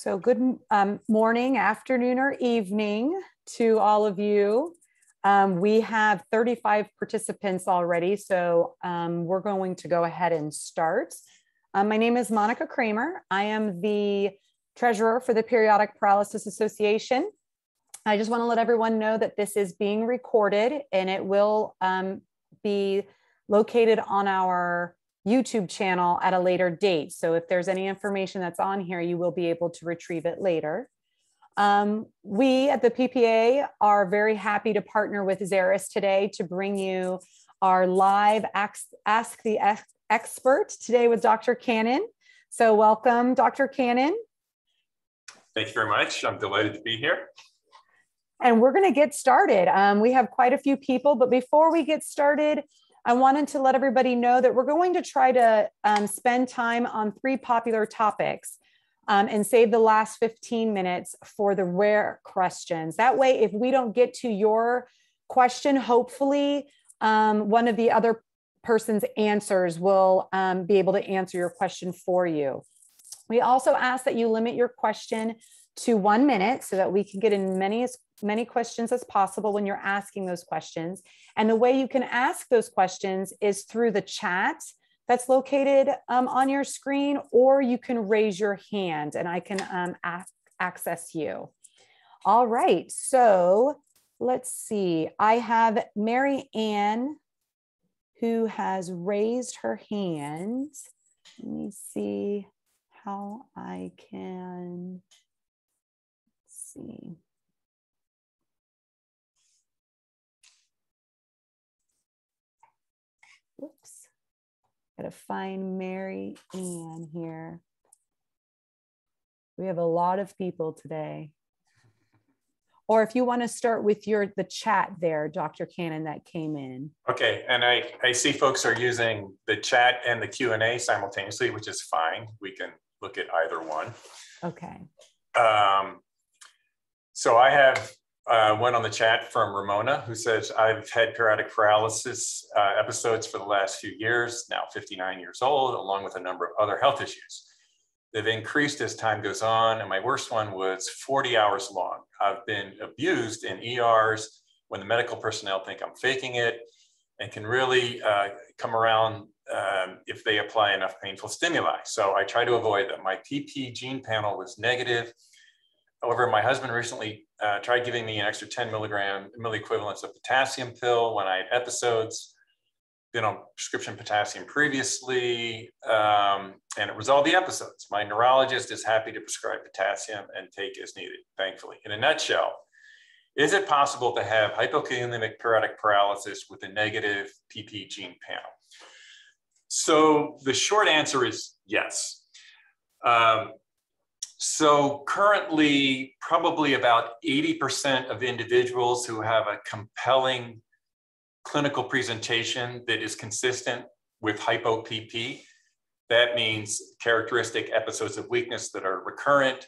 So good um, morning, afternoon, or evening to all of you. Um, we have 35 participants already, so um, we're going to go ahead and start. Um, my name is Monica Kramer. I am the treasurer for the Periodic Paralysis Association. I just want to let everyone know that this is being recorded and it will um, be located on our YouTube channel at a later date. So if there's any information that's on here, you will be able to retrieve it later. Um, we at the PPA are very happy to partner with Xeris today to bring you our live Ask, Ask the Expert today with Dr. Cannon. So welcome, Dr. Cannon. Thank you very much. I'm delighted to be here. And we're going to get started. Um, we have quite a few people, but before we get started, I wanted to let everybody know that we're going to try to um, spend time on three popular topics um, and save the last 15 minutes for the rare questions. That way, if we don't get to your question, hopefully um, one of the other person's answers will um, be able to answer your question for you. We also ask that you limit your question to one minute so that we can get in many as many questions as possible when you're asking those questions. And the way you can ask those questions is through the chat that's located um, on your screen, or you can raise your hand and I can um, access you. All right, so let's see. I have Mary Ann who has raised her hand. Let me see how I can see. Whoops. Gotta find Mary Ann here. We have a lot of people today. Or if you want to start with your the chat there, Dr. Cannon, that came in. Okay, and I, I see folks are using the chat and the Q&A simultaneously, which is fine. We can look at either one. Okay. Um, so I have uh, one on the chat from Ramona who says, I've had periodic paralysis uh, episodes for the last few years, now 59 years old, along with a number of other health issues. They've increased as time goes on, and my worst one was 40 hours long. I've been abused in ERs when the medical personnel think I'm faking it and can really uh, come around um, if they apply enough painful stimuli. So I try to avoid that. My PP gene panel was negative However, my husband recently uh, tried giving me an extra 10 milligram milliequivalents of potassium pill when I had episodes. Been on prescription potassium previously, um, and it resolved the episodes. My neurologist is happy to prescribe potassium and take as needed, thankfully. In a nutshell, is it possible to have hypokalemic periodic paralysis with a negative PP gene panel? So the short answer is yes. Um, so currently, probably about 80% of individuals who have a compelling clinical presentation that is consistent with hypo-PP, that means characteristic episodes of weakness that are recurrent,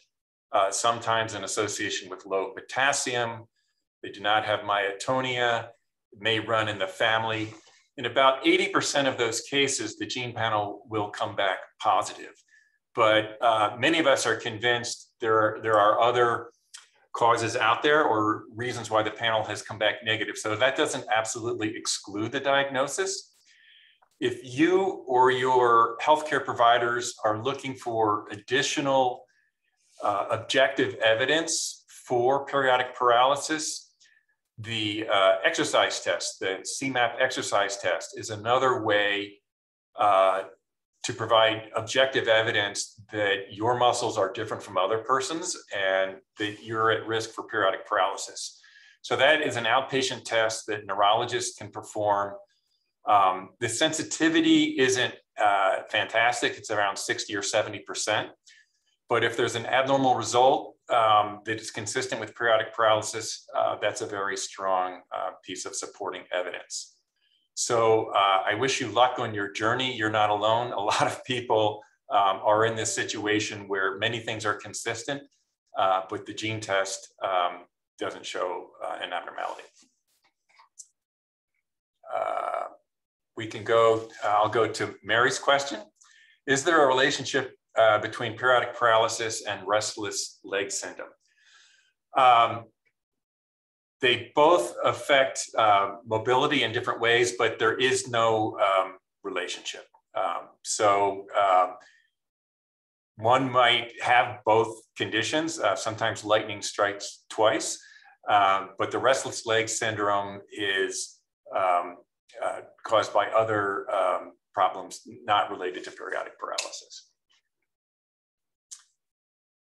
uh, sometimes in association with low potassium. They do not have myotonia, may run in the family. In about 80% of those cases, the gene panel will come back positive but uh, many of us are convinced there are, there are other causes out there or reasons why the panel has come back negative. So that doesn't absolutely exclude the diagnosis. If you or your healthcare providers are looking for additional uh, objective evidence for periodic paralysis, the uh, exercise test, the CMAP exercise test, is another way uh, to provide objective evidence that your muscles are different from other persons and that you're at risk for periodic paralysis. So that is an outpatient test that neurologists can perform. Um, the sensitivity isn't uh, fantastic. It's around 60 or 70%. But if there's an abnormal result um, that is consistent with periodic paralysis, uh, that's a very strong uh, piece of supporting evidence. So uh, I wish you luck on your journey. You're not alone. A lot of people um, are in this situation where many things are consistent, uh, but the gene test um, doesn't show uh, an abnormality. Uh, we can go, I'll go to Mary's question. Is there a relationship uh, between periodic paralysis and restless leg syndrome. Um, they both affect uh, mobility in different ways, but there is no um, relationship. Um, so um, one might have both conditions. Uh, sometimes lightning strikes twice, um, but the restless leg syndrome is um, uh, caused by other problems not related to periodic paralysis.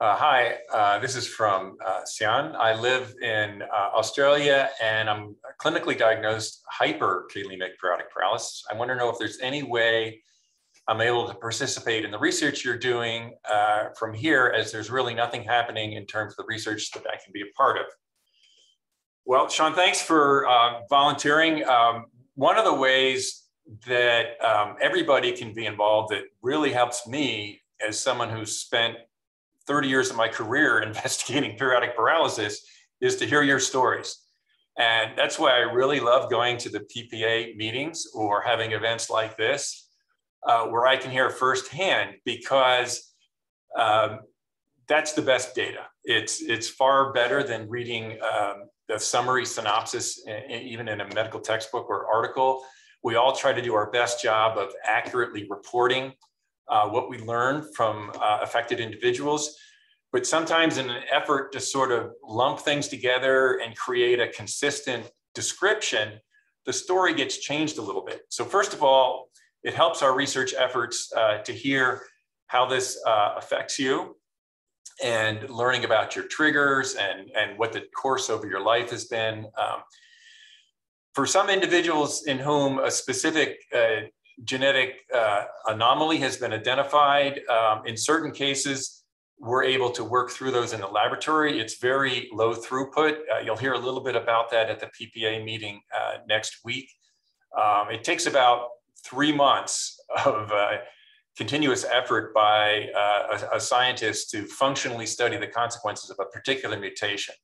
Uh, hi, uh, this is from uh, Sian. I live in uh, Australia and I'm clinically diagnosed hyperkalemic periodic paralysis. I want to know if there's any way I'm able to participate in the research you're doing uh, from here as there's really nothing happening in terms of the research that I can be a part of. Well, Sean, thanks for uh, volunteering. Um, one of the ways that um, everybody can be involved that really helps me as someone who's spent 30 years of my career investigating periodic paralysis is to hear your stories. And that's why I really love going to the PPA meetings or having events like this, uh, where I can hear firsthand because um, that's the best data. It's, it's far better than reading um, the summary synopsis, even in a medical textbook or article. We all try to do our best job of accurately reporting uh, what we learn from uh, affected individuals. But sometimes in an effort to sort of lump things together and create a consistent description, the story gets changed a little bit. So first of all, it helps our research efforts uh, to hear how this uh, affects you and learning about your triggers and, and what the course over your life has been. Um, for some individuals in whom a specific uh, genetic uh, anomaly has been identified. Um, in certain cases, we're able to work through those in the laboratory. It's very low throughput. Uh, you'll hear a little bit about that at the PPA meeting uh, next week. Um, it takes about three months of uh, continuous effort by uh, a, a scientist to functionally study the consequences of a particular mutation.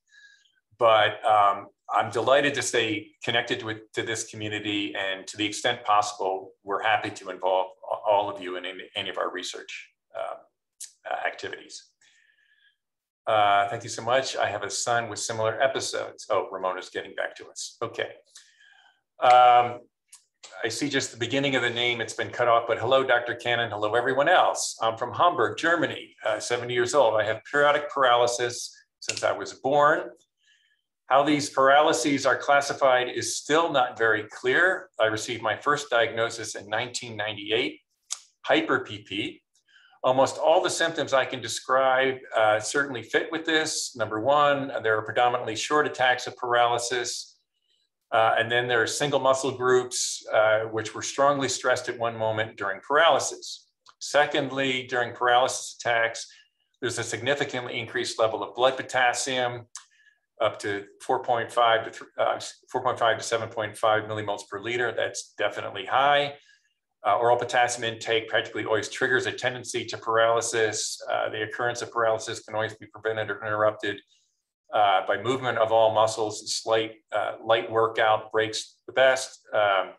But um, I'm delighted to stay connected with, to this community and to the extent possible, we're happy to involve all of you in any, of our research uh, activities. Uh, thank you so much. I have a son with similar episodes. Oh, Ramona's getting back to us. Okay. Um, I see just the beginning of the name. It's been cut off, but hello, Dr. Cannon. Hello, everyone else. I'm from Hamburg, Germany, uh, 70 years old. I have periodic paralysis since I was born. How these paralyses are classified is still not very clear. I received my first diagnosis in 1998, hyper PP. Almost all the symptoms I can describe uh, certainly fit with this. Number one, there are predominantly short attacks of paralysis. Uh, and then there are single muscle groups, uh, which were strongly stressed at one moment during paralysis. Secondly, during paralysis attacks, there's a significantly increased level of blood potassium, up to 4.5 to uh, 4.5 to 7.5 millimoles per liter. That's definitely high. Uh, oral potassium intake practically always triggers a tendency to paralysis. Uh, the occurrence of paralysis can always be prevented or interrupted uh, by movement of all muscles. Slight uh, light workout breaks the best. Um,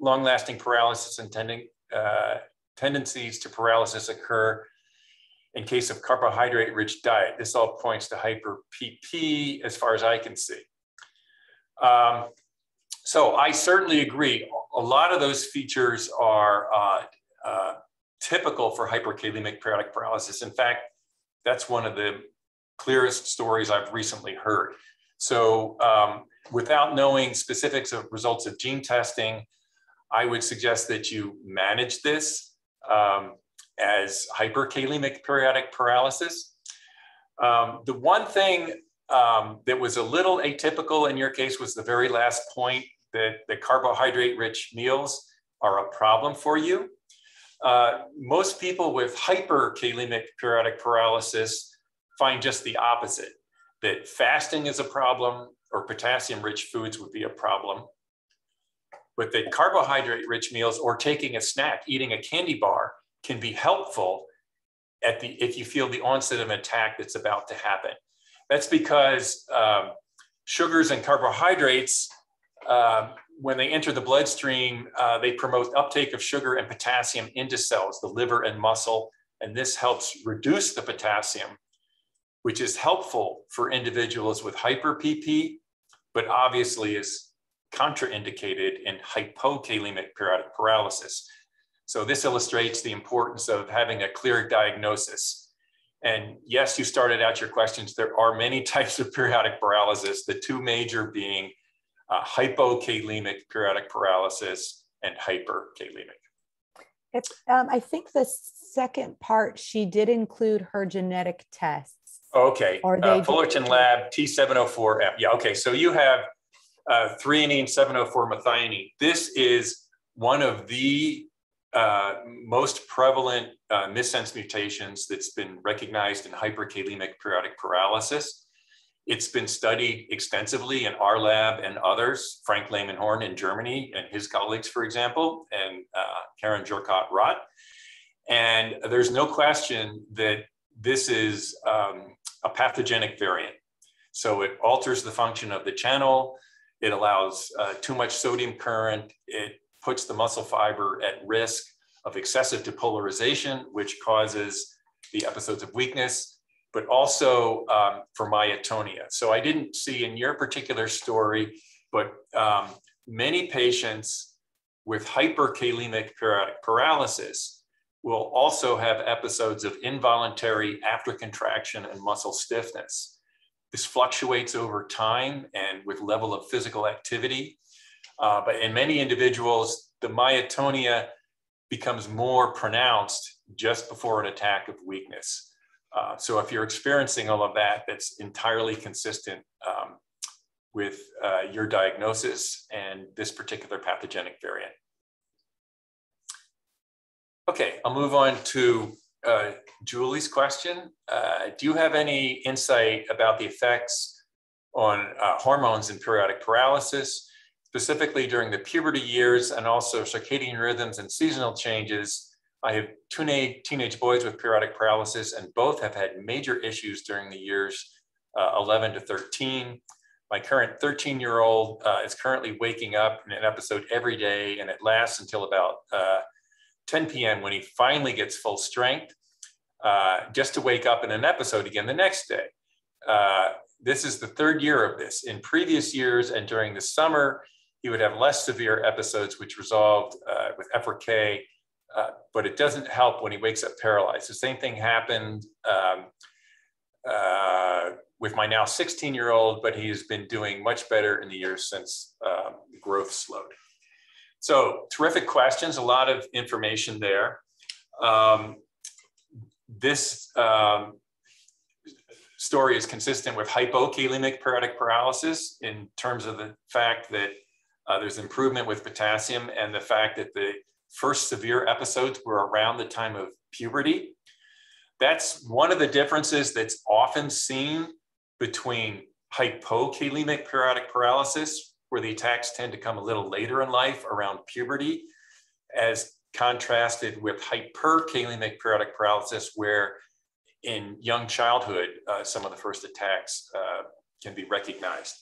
long-lasting paralysis and tending, uh, tendencies to paralysis occur in case of carbohydrate rich diet. This all points to hyper PP as far as I can see. Um, so I certainly agree. A lot of those features are uh, uh, typical for hyperkalemic periodic paralysis. In fact, that's one of the clearest stories I've recently heard. So um, without knowing specifics of results of gene testing, I would suggest that you manage this. Um, as hyperkalemic periodic paralysis. Um, the one thing um, that was a little atypical in your case was the very last point that the carbohydrate rich meals are a problem for you. Uh, most people with hyperkalemic periodic paralysis find just the opposite, that fasting is a problem or potassium rich foods would be a problem. But that carbohydrate rich meals or taking a snack, eating a candy bar can be helpful at the if you feel the onset of an attack that's about to happen. That's because um, sugars and carbohydrates, um, when they enter the bloodstream, uh, they promote uptake of sugar and potassium into cells, the liver and muscle, And this helps reduce the potassium, which is helpful for individuals with hyper PP, but obviously is contraindicated in hypokalemic periodic paralysis. So this illustrates the importance of having a clear diagnosis. And yes, you started out your questions. There are many types of periodic paralysis, the two major being uh, hypokalemic periodic paralysis and hyperkalemic. Um, I think the second part, she did include her genetic tests. Okay. Or uh, Fullerton Lab T704M. Yeah. Okay. So you have uh, threonine 704 methionine. This is one of the uh, most prevalent uh, missense mutations that's been recognized in hyperkalemic periodic paralysis. It's been studied extensively in our lab and others, Frank Lehmann-Horn in Germany and his colleagues, for example, and uh, Karin Jurkat-Rott. And there's no question that this is um, a pathogenic variant. So it alters the function of the channel. It allows uh, too much sodium current. It puts the muscle fiber at risk of excessive depolarization, which causes the episodes of weakness but also um, for myotonia. So I didn't see in your particular story, but um, many patients with hyperkalemic periodic paralysis will also have episodes of involuntary after contraction and muscle stiffness. This fluctuates over time and with level of physical activity. Uh, but in many individuals, the myotonia becomes more pronounced just before an attack of weakness. Uh, so if you're experiencing all of that, that's entirely consistent um, with uh, your diagnosis and this particular pathogenic variant. Okay, I'll move on to uh, Julie's question. Uh, do you have any insight about the effects on uh, hormones in periodic paralysis, specifically during the puberty years and also circadian rhythms and seasonal changes I have two teenage boys with periodic paralysis, and both have had major issues during the years uh, 11 to 13. My current 13 year old uh, is currently waking up in an episode every day, and it lasts until about uh, 10 p.m. when he finally gets full strength, uh, just to wake up in an episode again the next day. Uh, this is the third year of this. In previous years and during the summer, he would have less severe episodes, which resolved uh, with Effer-K uh, but it doesn't help when he wakes up paralyzed. The same thing happened um, uh, with my now 16 year old, but he's been doing much better in the years since um, growth slowed. So, terrific questions, a lot of information there. Um, this um, story is consistent with hypokalemic periodic paralysis in terms of the fact that uh, there's improvement with potassium and the fact that the first severe episodes were around the time of puberty. That's one of the differences that's often seen between hypokalemic periodic paralysis, where the attacks tend to come a little later in life around puberty, as contrasted with hyperkalemic periodic paralysis, where in young childhood, uh, some of the first attacks uh, can be recognized.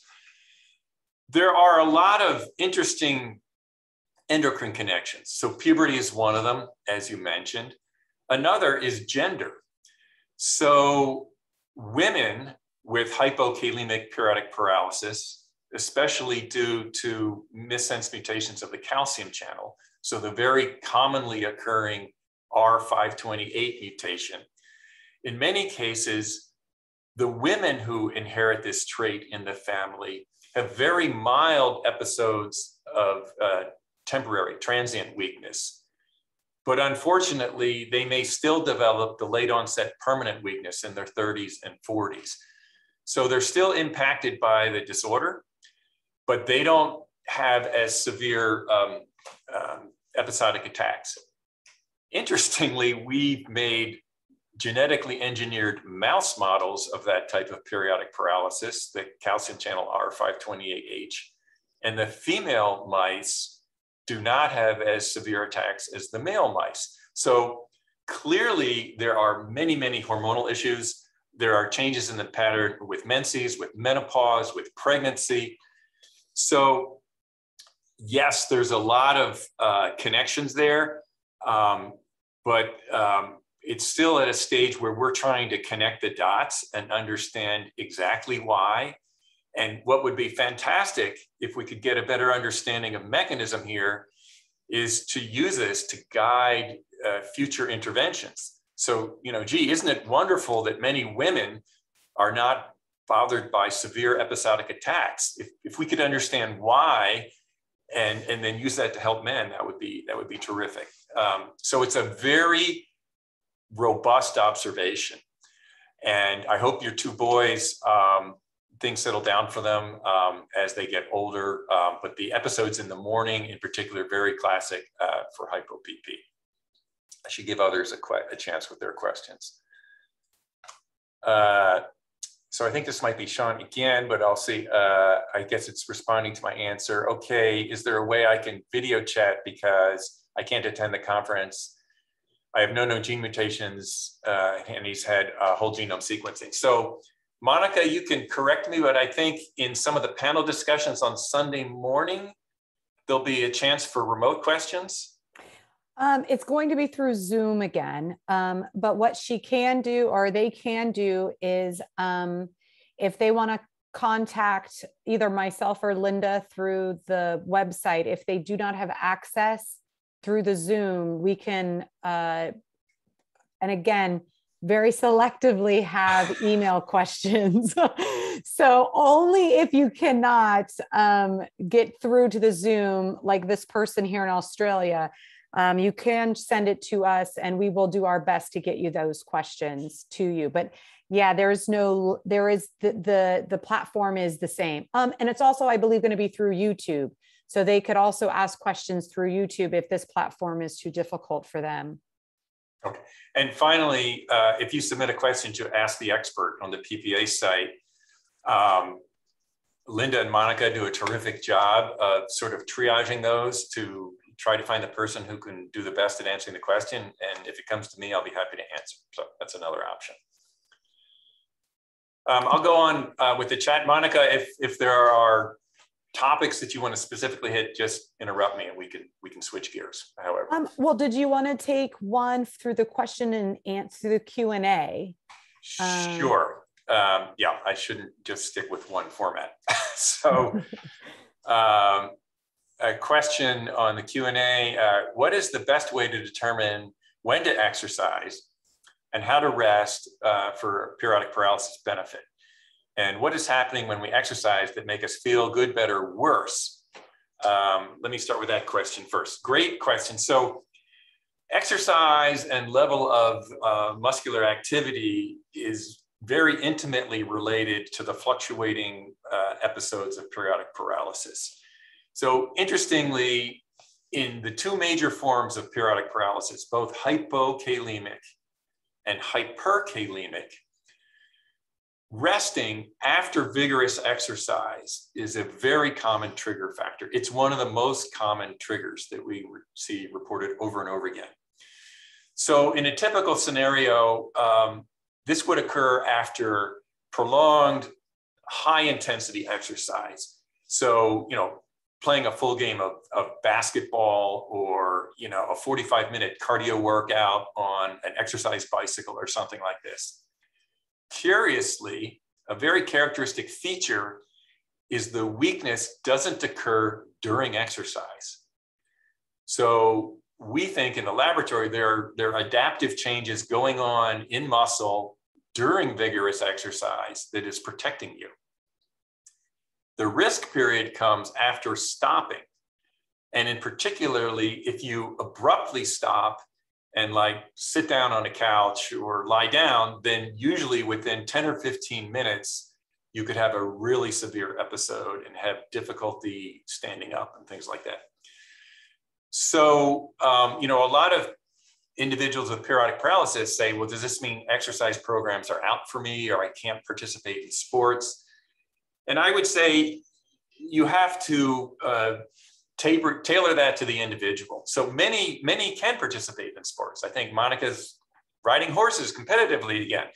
There are a lot of interesting endocrine connections. So puberty is one of them, as you mentioned. Another is gender. So women with hypokalemic periodic paralysis, especially due to missense mutations of the calcium channel, so the very commonly occurring R528 mutation. In many cases, the women who inherit this trait in the family have very mild episodes of uh, temporary, transient weakness. But unfortunately, they may still develop the late onset permanent weakness in their 30s and 40s. So they're still impacted by the disorder, but they don't have as severe um, um, episodic attacks. Interestingly, we've made genetically engineered mouse models of that type of periodic paralysis, the calcium channel R528H. And the female mice do not have as severe attacks as the male mice. So clearly there are many, many hormonal issues. There are changes in the pattern with menses, with menopause, with pregnancy. So yes, there's a lot of uh, connections there, um, but um, it's still at a stage where we're trying to connect the dots and understand exactly why. And what would be fantastic if we could get a better understanding of mechanism here is to use this to guide uh, future interventions. So, you know, gee, isn't it wonderful that many women are not bothered by severe episodic attacks? If, if we could understand why and, and then use that to help men, that would be, that would be terrific. Um, so it's a very robust observation. And I hope your two boys, um, things settle down for them um, as they get older. Um, but the episodes in the morning, in particular, very classic uh, for hypo-PP. I should give others a, a chance with their questions. Uh, so I think this might be Sean again, but I'll see. Uh, I guess it's responding to my answer. Okay, is there a way I can video chat because I can't attend the conference? I have no known gene mutations, uh, and he's had whole genome sequencing. So Monica, you can correct me, but I think in some of the panel discussions on Sunday morning, there'll be a chance for remote questions. Um, it's going to be through Zoom again. Um, but what she can do or they can do is um, if they want to contact either myself or Linda through the website, if they do not have access through the Zoom, we can, uh, and again, very selectively have email questions. so only if you cannot um, get through to the Zoom, like this person here in Australia, um, you can send it to us and we will do our best to get you those questions to you. But yeah, there's no, there is the, the, the platform is the same. Um, and it's also, I believe, going to be through YouTube. So they could also ask questions through YouTube if this platform is too difficult for them. Okay. And finally, uh, if you submit a question to Ask the Expert on the PPA site, um, Linda and Monica do a terrific job of sort of triaging those to try to find the person who can do the best at answering the question. And if it comes to me, I'll be happy to answer. So that's another option. Um, I'll go on uh, with the chat. Monica, if, if there are topics that you want to specifically hit, just interrupt me and we can we can switch gears. However, um, well, did you want to take one through the question and answer the Q and A? Um, sure. Um, yeah, I shouldn't just stick with one format. so, um, a question on the Q and A: uh, What is the best way to determine when to exercise and how to rest uh, for periodic paralysis benefit? And what is happening when we exercise that make us feel good, better, worse? Um, let me start with that question first. Great question. So exercise and level of uh, muscular activity is very intimately related to the fluctuating uh, episodes of periodic paralysis. So interestingly, in the two major forms of periodic paralysis, both hypokalemic and hyperkalemic, resting after vigorous exercise is a very common trigger factor. It's one of the most common triggers that we see reported over and over again. So in a typical scenario, um, this would occur after prolonged high intensity exercise. So, you know, playing a full game of, of basketball or, you know, a 45 minute cardio workout on an exercise bicycle or something like this Curiously, a very characteristic feature is the weakness doesn't occur during exercise. So we think in the laboratory there, there are adaptive changes going on in muscle during vigorous exercise that is protecting you. The risk period comes after stopping. And in particularly, if you abruptly stop and like sit down on a couch or lie down, then usually within 10 or 15 minutes, you could have a really severe episode and have difficulty standing up and things like that. So, um, you know, a lot of individuals with periodic paralysis say, well, does this mean exercise programs are out for me or I can't participate in sports? And I would say you have to uh, taper, tailor that to the individual. So many, many can participate in sports. I think Monica's riding horses competitively again.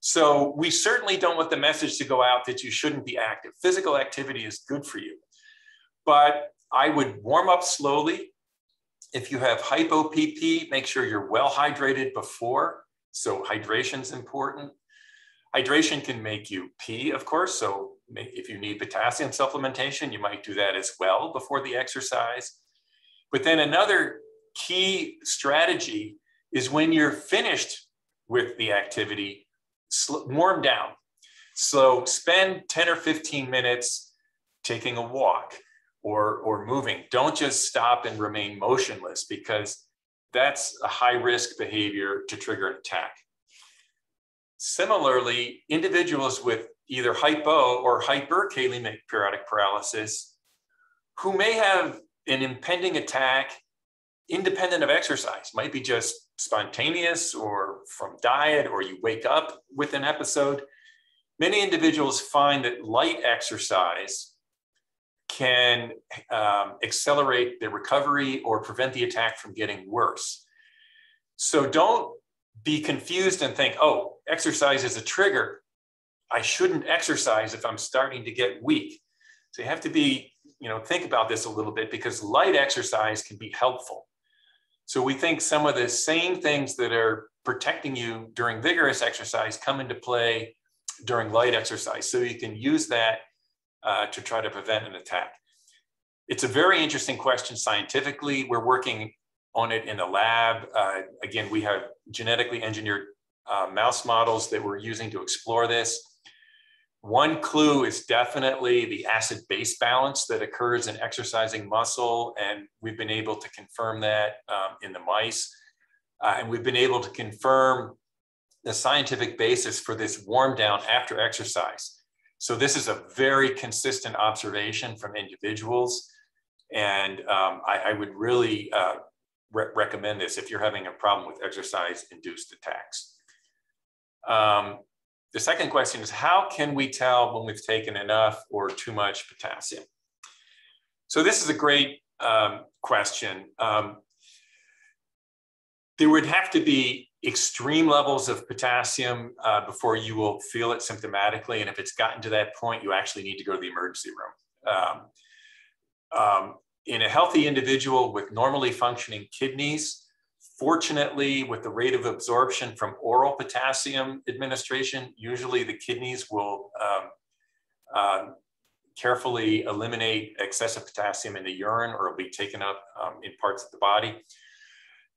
So we certainly don't want the message to go out that you shouldn't be active. Physical activity is good for you. But I would warm up slowly. If you have hypo PP, make sure you're well hydrated before. So hydration is important. Hydration can make you pee, of course. So if you need potassium supplementation, you might do that as well before the exercise. But then another key strategy is when you're finished with the activity, warm down. So spend 10 or 15 minutes taking a walk or, or moving. Don't just stop and remain motionless because that's a high risk behavior to trigger an attack. Similarly, individuals with either hypo or hyperkalemic periodic paralysis who may have an impending attack independent of exercise, might be just spontaneous or from diet, or you wake up with an episode. Many individuals find that light exercise can um, accelerate the recovery or prevent the attack from getting worse. So don't be confused and think, oh, exercise is a trigger. I shouldn't exercise if I'm starting to get weak. So you have to be, you know, think about this a little bit because light exercise can be helpful. So we think some of the same things that are protecting you during vigorous exercise come into play during light exercise. So you can use that uh, to try to prevent an attack. It's a very interesting question scientifically. We're working on it in the lab. Uh, again, we have genetically engineered uh, mouse models that we're using to explore this. One clue is definitely the acid base balance that occurs in exercising muscle. And we've been able to confirm that um, in the mice. Uh, and we've been able to confirm the scientific basis for this warm down after exercise. So this is a very consistent observation from individuals. And um, I, I, would really uh, re recommend this if you're having a problem with exercise induced attacks. Um, the second question is how can we tell when we've taken enough or too much potassium? So this is a great um, question. Um, there would have to be extreme levels of potassium uh, before you will feel it symptomatically. And if it's gotten to that point, you actually need to go to the emergency room. Um, um in a healthy individual with normally functioning kidneys, Fortunately, with the rate of absorption from oral potassium administration, usually the kidneys will um, uh, carefully eliminate excessive potassium in the urine or it'll be taken up um, in parts of the body.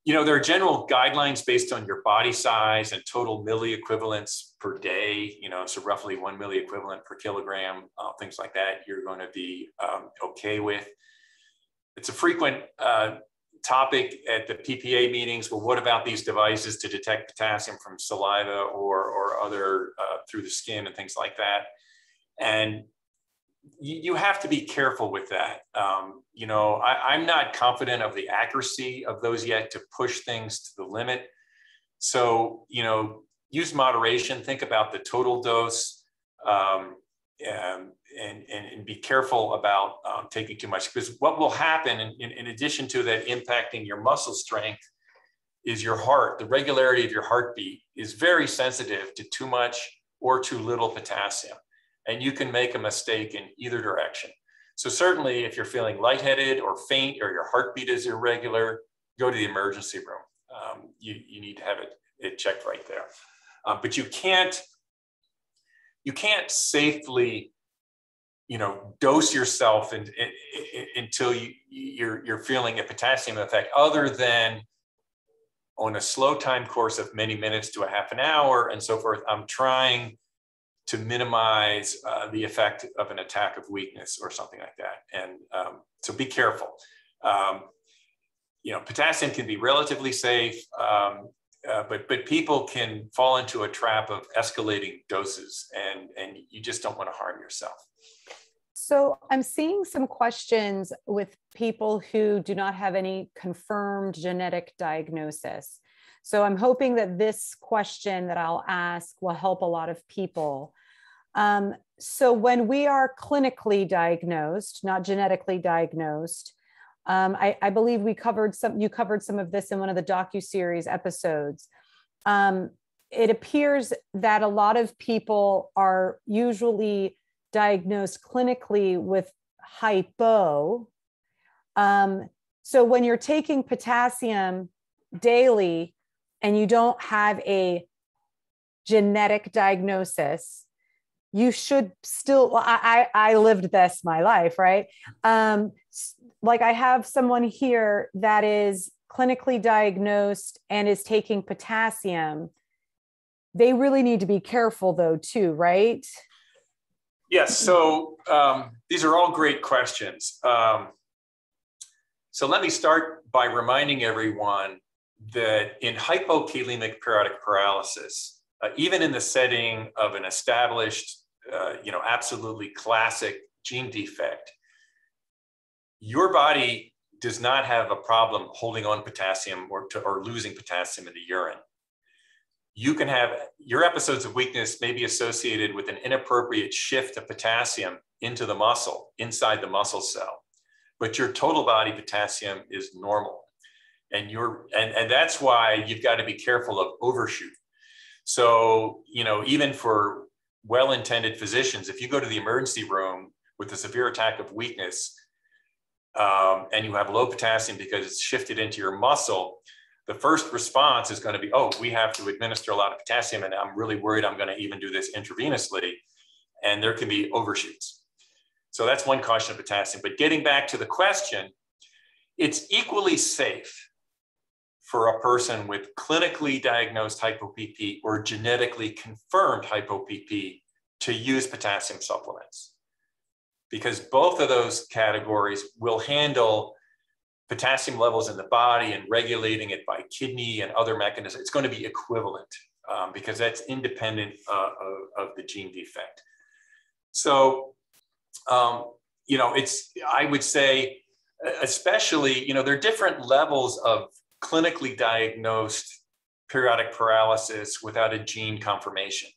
You know, there are general guidelines based on your body size and total milliequivalents per day, you know, so roughly one milliequivalent per kilogram, uh, things like that, you're going to be um, okay with. It's a frequent uh, topic at the PPA meetings, well, what about these devices to detect potassium from saliva or, or other uh, through the skin and things like that? And you, you have to be careful with that. Um, you know, I, I'm not confident of the accuracy of those yet to push things to the limit. So, you know, use moderation, think about the total dose. Um, and and, and, and be careful about um, taking too much because what will happen in, in, in addition to that impacting your muscle strength is your heart. The regularity of your heartbeat is very sensitive to too much or too little potassium and you can make a mistake in either direction. So certainly if you're feeling lightheaded or faint or your heartbeat is irregular go to the emergency room. Um, you, you need to have it, it checked right there. Um, but you can't you can't safely you know, dose yourself in, in, in, until you, you're, you're feeling a potassium effect other than on a slow time course of many minutes to a half an hour and so forth. I'm trying to minimize uh, the effect of an attack of weakness or something like that. And um, so be careful. Um, you know, potassium can be relatively safe, um, uh, but but people can fall into a trap of escalating doses, and and you just don't want to harm yourself. So I'm seeing some questions with people who do not have any confirmed genetic diagnosis. So I'm hoping that this question that I'll ask will help a lot of people. Um, so when we are clinically diagnosed, not genetically diagnosed, um, I, I, believe we covered some. You covered some of this in one of the docu series episodes. Um, it appears that a lot of people are usually diagnosed clinically with hypo. Um, so when you're taking potassium daily and you don't have a genetic diagnosis, you should still I, I, I lived this my life right um like i have someone here that is clinically diagnosed and is taking potassium. They really need to be careful though too right? Yes so um, these are all great questions. Um, so let me start by reminding everyone that in hypokalemic periodic paralysis uh, even in the setting of an established, uh, you know, absolutely classic gene defect, your body does not have a problem holding on potassium or, to, or losing potassium in the urine. You can have your episodes of weakness may be associated with an inappropriate shift of potassium into the muscle, inside the muscle cell, but your total body potassium is normal. And you're and, and that's why you've got to be careful of overshoot so, you know, even for well intended physicians, if you go to the emergency room with a severe attack of weakness um, and you have low potassium because it's shifted into your muscle, the first response is going to be, oh, we have to administer a lot of potassium, and I'm really worried I'm going to even do this intravenously. And there can be overshoots. So that's one caution of potassium. But getting back to the question, it's equally safe for a person with clinically diagnosed hypo-PP or genetically confirmed hypo-PP to use potassium supplements. Because both of those categories will handle potassium levels in the body and regulating it by kidney and other mechanisms. It's going to be equivalent um, because that's independent uh, of, of, the gene defect. So, um, you know, it's, I would say, especially, you know, there are different levels of clinically diagnosed periodic paralysis without a gene confirmation.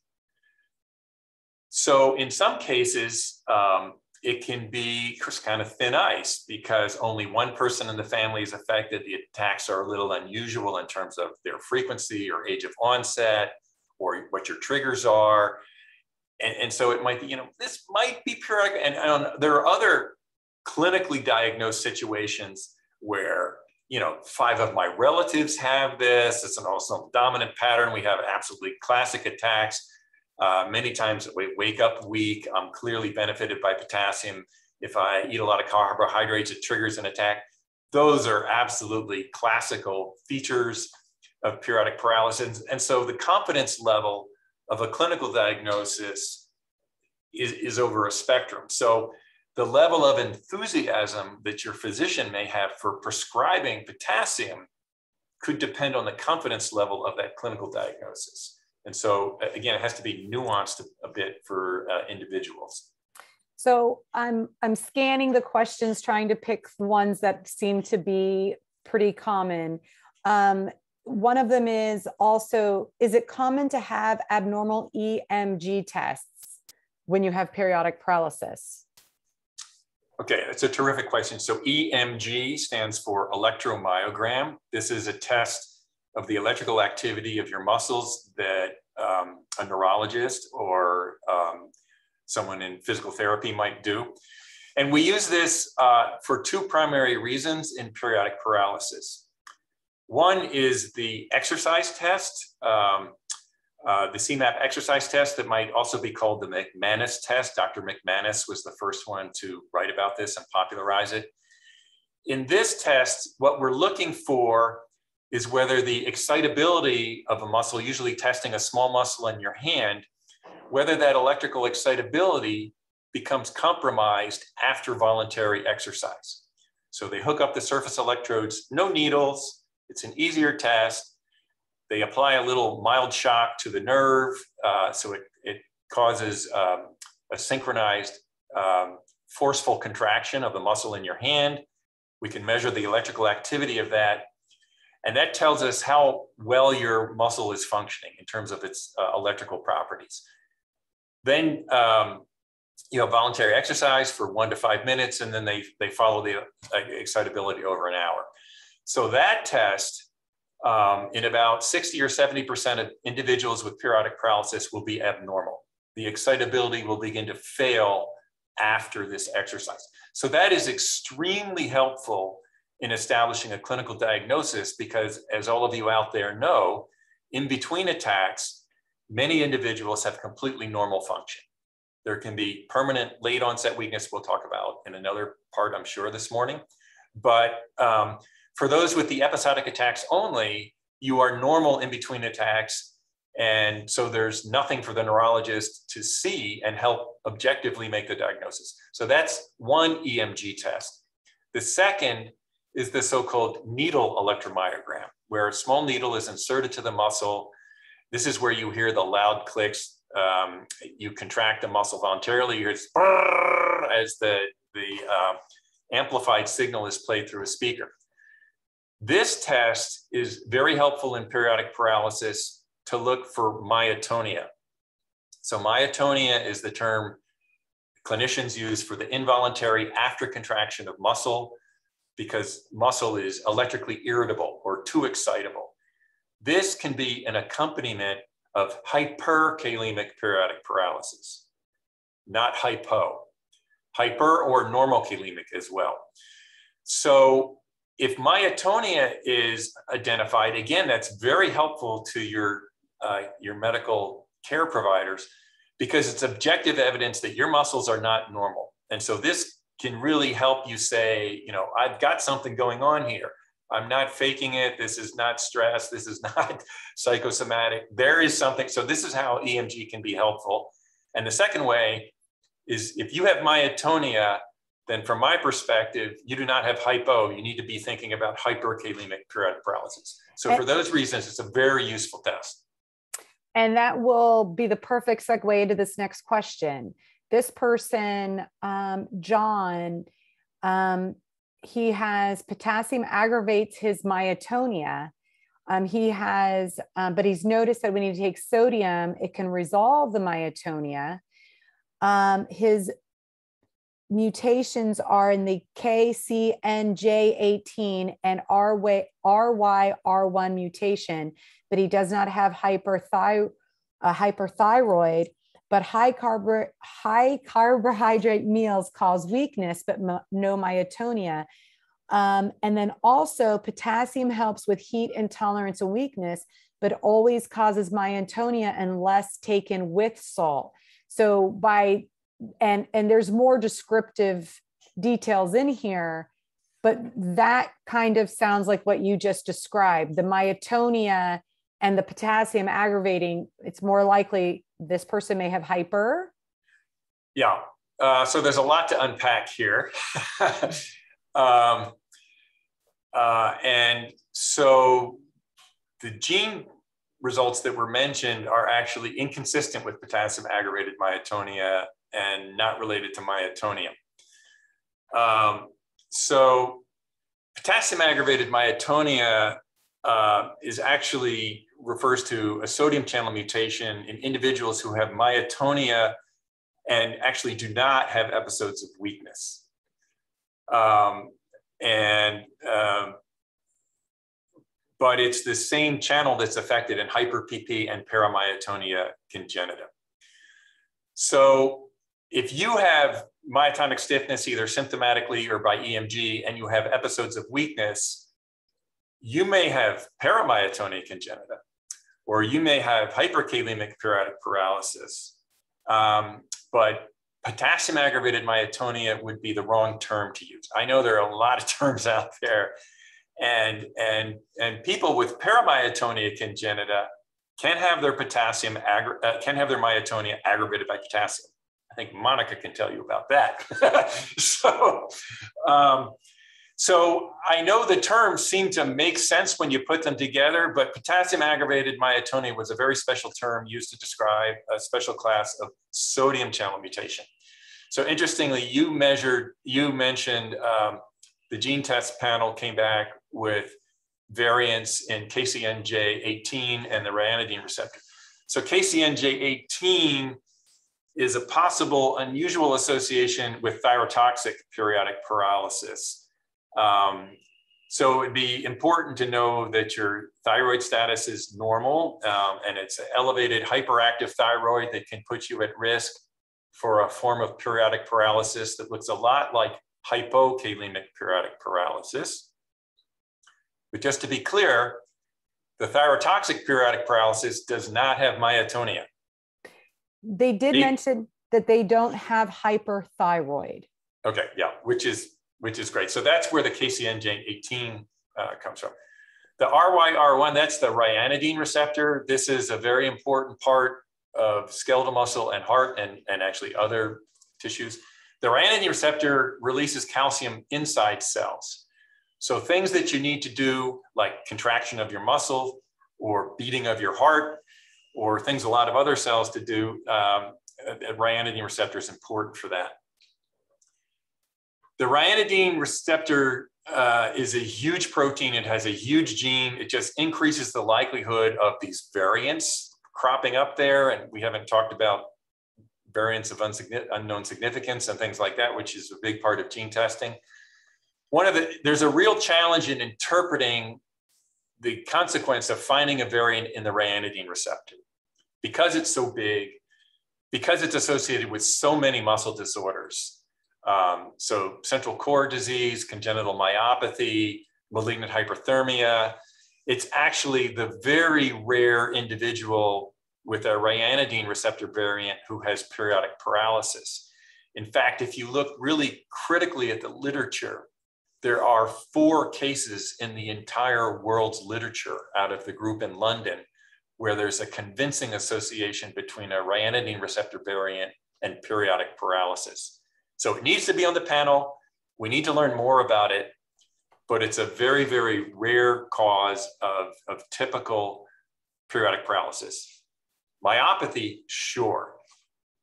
So in some cases, um, it can be kind of thin ice because only one person in the family is affected. The attacks are a little unusual in terms of their frequency or age of onset or what your triggers are. And, and so it might be, you know, this might be periodic. And, and there are other clinically diagnosed situations where you know, five of my relatives have this. It's an autosomal dominant pattern. We have absolutely classic attacks. Uh, many times we wake up weak. I'm clearly benefited by potassium. If I eat a lot of carbohydrates, it triggers an attack. Those are absolutely classical features of periodic paralysis. And so the confidence level of a clinical diagnosis is, is over a spectrum. So the level of enthusiasm that your physician may have for prescribing potassium could depend on the confidence level of that clinical diagnosis. And so, again, it has to be nuanced a, bit for uh, individuals. So I'm I'm scanning the questions, trying to pick ones that seem to be pretty common. Um, one of them is also: Is it common to have abnormal EMG tests when you have periodic paralysis? Okay, that's a terrific question. So EMG stands for electromyogram. This is a test of the electrical activity of your muscles that um, a neurologist or um, someone in physical therapy might do. And we use this uh, for two primary reasons in periodic paralysis. One is the exercise test. Um, uh, the CMAP exercise test that might also be called the McManis test. Dr. McManis was the first one to write about this and popularize it. In this test, what we're looking for is whether the excitability of a muscle, usually testing a small muscle in your hand, whether that electrical excitability becomes compromised after voluntary exercise. So they hook up the surface electrodes, no needles. It's an easier test they apply a little mild shock to the nerve, uh, so it, it causes um, a synchronized um, forceful contraction of the muscle in your hand. We can measure the electrical activity of that. And that tells us how well your muscle is functioning in terms of its uh, electrical properties. Then um, you know, voluntary exercise for one to five minutes, and then they, they follow the uh, excitability over an hour. So that test um, in about 60 or 70% of individuals with periodic paralysis will be abnormal. The excitability will begin to fail after this exercise. So that is extremely helpful in establishing a clinical diagnosis because as all of you out there know, in between attacks, many individuals have completely normal function. There can be permanent late onset weakness we'll talk about in another part, I'm sure, this morning. But um, for those with the episodic attacks only, you are normal in between attacks. And so there's nothing for the neurologist to see and help objectively make the diagnosis. So that's one EMG test. The second is the so-called needle electromyogram, where a small needle is inserted to the muscle. This is where you hear the loud clicks. Um, you contract the muscle voluntarily. You hear as the, the uh, amplified signal is played through a speaker. This test is very helpful in periodic paralysis to look for myotonia. So myotonia is the term clinicians use for the involuntary after contraction of muscle because muscle is electrically irritable or too excitable. This can be an accompaniment of hyperkalemic periodic paralysis, not hypo. Hyper or normal kalemic as well. So if myotonia is identified, again, that's very helpful to your, uh, your medical care providers because it's objective evidence that your muscles are not normal. And so this can really help you say, you know, I've got something going on here. I'm not faking it. This is not stress. This is not psychosomatic. There is something. So this is how EMG can be helpful. And the second way is if you have myotonia, then from my perspective, you do not have hypo. You need to be thinking about hyperkalemic periodic paralysis. So for those reasons, it's a very useful test. And that will be the perfect segue into this next question. This person, um, John, um, he has potassium aggravates his myotonia. Um, he has, um, but he's noticed that when he takes sodium, it can resolve the myotonia. Um, his mutations are in the KCNJ18 and RYR1 mutation, but he does not have hyperthy- uh, hyperthyroid. But high, carb- high carbohydrate meals cause weakness, but no myotonia. Um, and then also, potassium helps with heat intolerance and weakness, but always causes myotonia unless taken with salt. So by and and there's more descriptive details in here but that kind of sounds like what you just described the myotonia and the potassium aggravating it's more likely this person may have hyper. Yeah. Uh, so there's a lot to unpack here. Um, uh, and so the gene results that were mentioned are actually inconsistent with potassium aggravated myotonia and not related to myotonia. Um, so potassium aggravated myotonia uh, is actually refers to a sodium channel mutation in individuals who have myotonia and actually do not have episodes of weakness. Um, and um, but it's the same channel that's affected in hyper PP and paramyotonia congenita. So if you have myotonic stiffness, either symptomatically or by EMG, and you have episodes of weakness, you may have paramyotonia congenita, or you may have hyperkalemic periodic paralysis. Um, but potassium aggravated myotonia would be the wrong term to use. I know there are a lot of terms out there, and and and people with paramyotonia congenita can have their potassium uh, can have their myotonia aggravated by potassium. I think Monica can tell you about that. so, um, so I know the terms seem to make sense when you put them together, but potassium aggravated myotonia was a very special term used to describe a special class of sodium channel mutation. So interestingly, you measured, you mentioned um, the gene test panel came back with variants in KCNJ18 and the ryanodine receptor. So KCNJ18 is a possible unusual association with thyrotoxic periodic paralysis. Um, so it'd be important to know that your thyroid status is normal um, and it's an elevated hyperactive thyroid that can put you at risk for a form of periodic paralysis that looks a lot like hypokalemic periodic paralysis. But just to be clear, The thyrotoxic periodic paralysis does not have myotonia. They did mention that they don't have hyperthyroid. Okay, yeah, which is which is great. So that's where the KCNJ18 uh, comes from. The RYR1, that's the ryanodine receptor. This is a very important part of skeletal muscle and heart and, and actually other tissues. The ryanodine receptor releases calcium inside cells. So things that you need to do, like contraction of your muscle or beating of your heart, or things a lot of other cells to do, um, a ryanodine receptor is important for that. The ryanodine receptor uh, is a huge protein. It has a huge gene. It just increases the likelihood of these variants cropping up there. And we haven't talked about variants of unknown significance and things like that, which is a big part of gene testing. One of the, there's a real challenge in interpreting the consequence of finding a variant in the ryanodine receptor. Because it's so big, because it's associated with so many muscle disorders, um, so central core disease, congenital myopathy, malignant hyperthermia. It's actually the very rare individual with a ryanodine receptor variant who has periodic paralysis. In fact, if you look really critically at the literature, there are four cases in the entire world's literature out of the group in London where there's a convincing association between a ryanodine receptor variant and periodic paralysis. So it needs to be on the panel. We need to learn more about it, but it's a very, very rare cause of, of typical periodic paralysis. Myopathy, sure.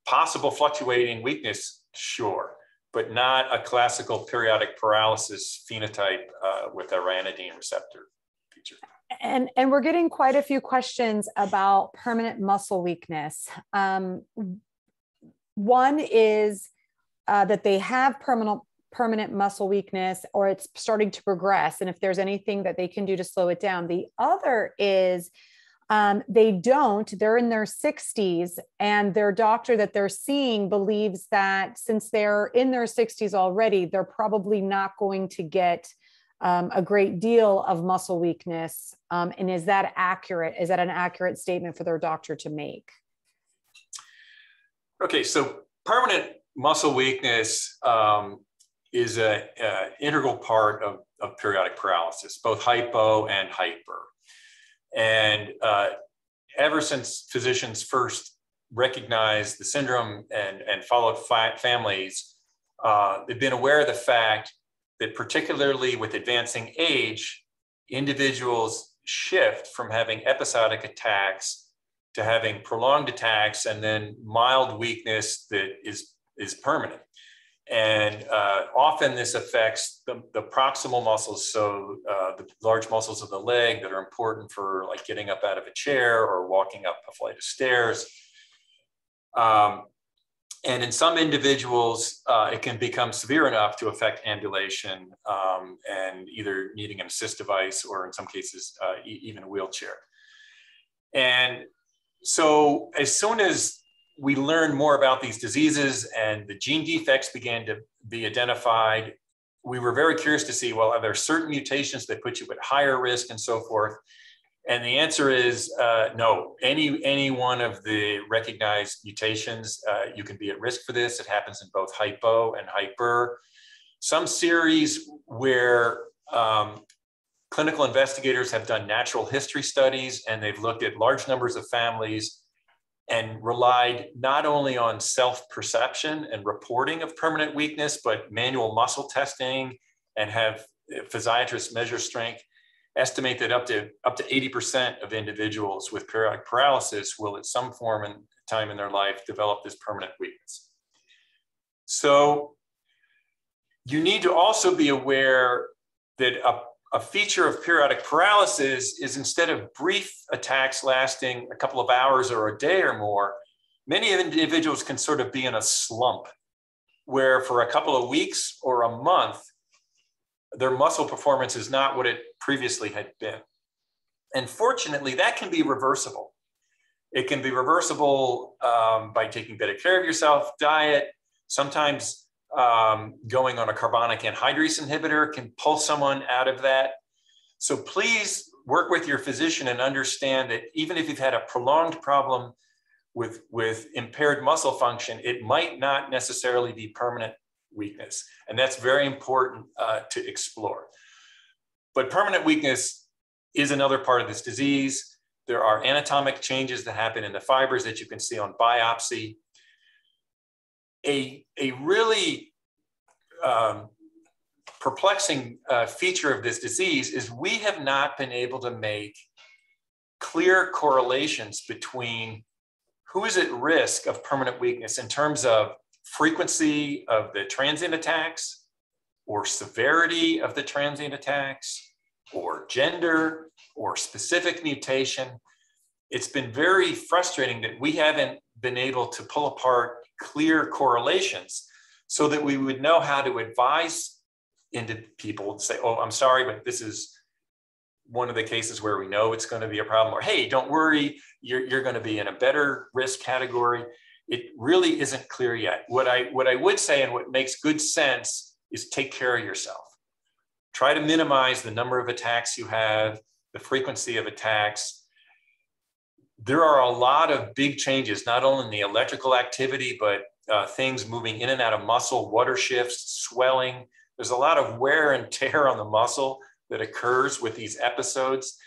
Possible fluctuating weakness, sure, but not a classical periodic paralysis phenotype uh, with a ryanodine receptor feature. And, and we're getting quite a few questions about permanent muscle weakness. Um, one is uh, that they have permanent permanent muscle weakness or it's starting to progress. And if there's anything that they can do to slow it down the other is um, they don't they're in their 60s and their doctor that they're seeing believes that since they're in their 60s already they're probably not going to get um, a great deal of muscle weakness. Um, and is that accurate? Is that an accurate statement for their doctor to make? Okay so permanent muscle weakness um, is an integral part of, of, periodic paralysis, both hypo and hyper. And uh, ever since physicians first recognized the syndrome and, and followed families, uh, they've been aware of the fact that particularly with advancing age, individuals shift from having episodic attacks to having prolonged attacks and then mild weakness that is is permanent. And uh, often this affects the, the proximal muscles, so uh, the large muscles of the leg that are important for like getting up out of a chair or walking up a flight of stairs. Um, and in some individuals, uh, it can become severe enough to affect ambulation um, and either needing an assist device or in some cases, uh, e even a wheelchair. And so as soon as we learned more about these diseases and the gene defects began to be identified. We were very curious to see, well, are there certain mutations that put you at higher risk and so forth? And the answer is uh, no. Any, any one of the recognized mutations, uh, you can be at risk for this. It happens in both hypo and hyper. Some series where um, clinical investigators have done natural history studies and they've looked at large numbers of families and relied not only on self-perception and reporting of permanent weakness, but manual muscle testing and have physiatrists measure strength, estimate that up to up to 80% of individuals with periodic paralysis will at some form and time in their life develop this permanent weakness. So you need to also be aware that a a feature of periodic paralysis is instead of brief attacks lasting a couple of hours or a day or more, many individuals can sort of be in a slump where for a couple of weeks or a month, their muscle performance is not what it previously had been. And fortunately, that can be reversible. It can be reversible um, by taking better care of yourself, diet. Sometimes um, going on a carbonic anhydrase inhibitor can pull someone out of that. So please work with your physician and understand that even if you've had a prolonged problem with, with impaired muscle function, it might not necessarily be permanent weakness. And that's very important uh, to explore. But permanent weakness is another part of this disease. There are anatomic changes that happen in the fibers that you can see on biopsy. A, a really um, perplexing uh, feature of this disease is we have not been able to make clear correlations between who is at risk of permanent weakness in terms of frequency of the transient attacks or severity of the transient attacks or gender or specific mutation. It's been very frustrating that we haven't been able to pull apart clear correlations so that we would know how to advise into people to say, oh, I'm sorry, but this is one of the cases where we know it's going to be a problem, or hey, don't worry, you're, you're going to be in a better risk category. It really isn't clear yet. What I, what I would say and what makes good sense is take care of yourself. Try to minimize the number of attacks you have, the frequency of attacks. There are a lot of big changes, not only in the electrical activity, but uh, things moving in and out of muscle, water shifts, swelling, there's a lot of wear and tear on the muscle that occurs with these episodes.